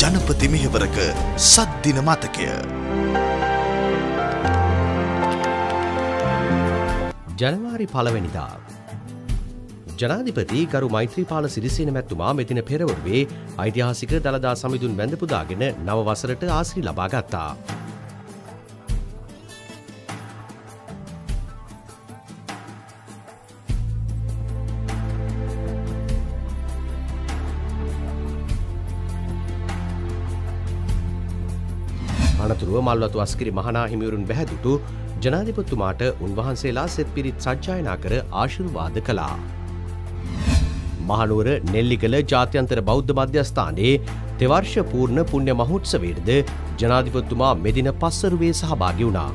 ජනපති මෙහෙවරක සද්දින මතකය. ජනවාරි පලවැනිදා. ජනාධිපති ගරු මෛත්‍රීපාල සිරිසේන මැත්තුමා මෙතින පෙරවරුවේ ඓතිහාසික දළදා සමිඳුන් වැඳපුදාගෙන නව වසරට ආසිරි ලබා ගත්තා. අනතුරුව මල්වතු අස්කිරි මහනා හිමිවරුන් බැහැදුටු ජනාධිපත්තුමාට උන්වහන්සේලා සෙත් පිරිත් සජ්ජායනා කර ආශිර්වාද කළා. මහනුවර නෙල්ලිකල ජාත්‍යන්තර බෞද්ධ මධ්‍යස්ථානයේ තෙවර්ෂ පූර්ණ පුුණ්‍ය මහුත්සවේටද ජනාධිපත්තුමා මෙදින පස්සරුවේ සහභාගි වුණා.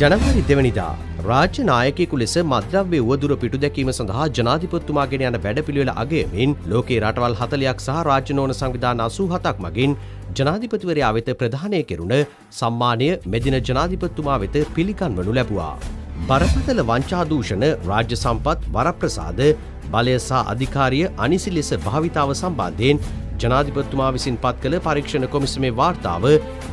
ජනවරි දෙවනිදා රාජ්‍ය නායකෙකු ලෙස මද්‍රව්‍ය වුවදුර පිටු දැකීම සඳහා ජනාධිපත්තුමාගෙන යන වැඩපිළිවෙල අගයමින් ලෝකේ රටවල් හතලයක් සහ රාජ්‍යනෝන සංවිධාන අසූ හතක් මගින් ජනාධිපතිවරයා වෙත ප්‍රධානය කෙරුණ සම්මානය මෙදින ජනාධිපත්තුමා වෙත පිළිකන්වනු ලැබවා. බරපතල වංචාදූෂණ රාජ්‍ය සම්පත් වරප්‍රසාද බලය සහ අධිකාරිය අනිසි ලෙස භාවිතාව සම්බන්ධයෙන් ජනාධිපත්තුමා විසින් පත් කළ පරීක්ෂණ කොමිසමේ වාර්තාව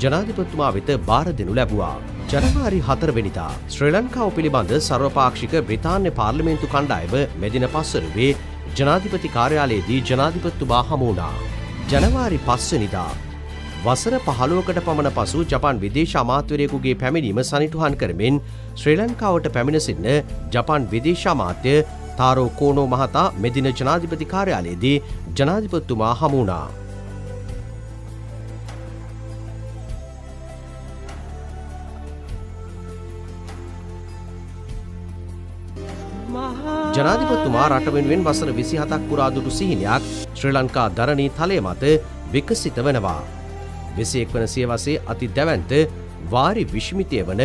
ජනාධිපත්තුමා වෙත බාර දෙනු ලැබවා. ජනවාරි හතරවෙනිදා ශ්‍රී ලංකාව පිළිබඳ සර්වපාක්ෂික බ්‍රතාන්‍ය පාර්ලිමේන්තු කණ්ඩායම මෙදින පස්සරුවේ ජනාධිපති කාර්යාලයේදී ජනාධිපත්තුබා හමුණා. ජනවාරි පස්සනිදා. වසර පහළුවකට පමණ පසු ජපන් විදේශ අමාත්‍යවරයෙකුගේ පැමිණීම සනිටුහන් කරමින් ශ්‍රී ලංකාවට පැමිණ සින්න ජපන් විදේශාමාත්‍ය තාරෝ කෝනෝ මහතා මෙදින ජනාධිපති කාර්යාලයේදී ජනාධිපත්තුමා හමුණා. ජනාධිපත්තුමා රට වෙනුවෙන් වසර විසි හතක් පුරාදුටු සිහිනයක් ශ්‍රී ලංකා දරණී තලය මත විකසිත වනවා. විසියෙක් වන සියවසේ අති දැවන්ත වාරි විශ්මිතය වන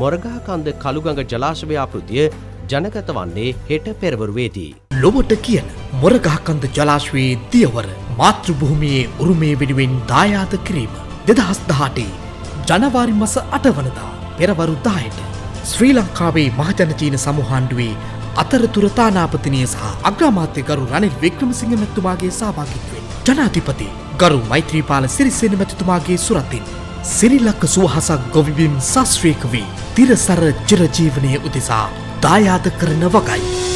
මොරගහකන්ද කළුගඟ ජලාශව්‍යාපෘතිය ජනගත වන්නේ හෙට පෙරවරුවේදී. ලොවට කියන මොරගහකන්ද ජලාශ්වයේ දියවර මාතෘභූමියේ උරුමේ වෙනුවෙන් දායාද කිරීම. දෙදහස් දහටේ ජනවාරි මස අටවනදා පෙරවරු දායට ශ්‍රී ලංකාවේ මහජනචීන සමුහන්ඩුවේ අතරතුර තානාපතිනය සහ අග්‍රාමාත්‍ය ගරු රනිල් වික්‍රමසිංහ මැත්තුමාගේ සභාගිත්වෙන් ජනාධිපති ගරු මෛත්‍රීපාල සිරිසෙන මැතිතුමාගේ සුරත්තින් සිරිලක්ක සුවහසක් ගොවිබිම් ශස්ත්‍රීක වී තිරසර චිරජීවනය උදෙසා දායාද කරන වගයි.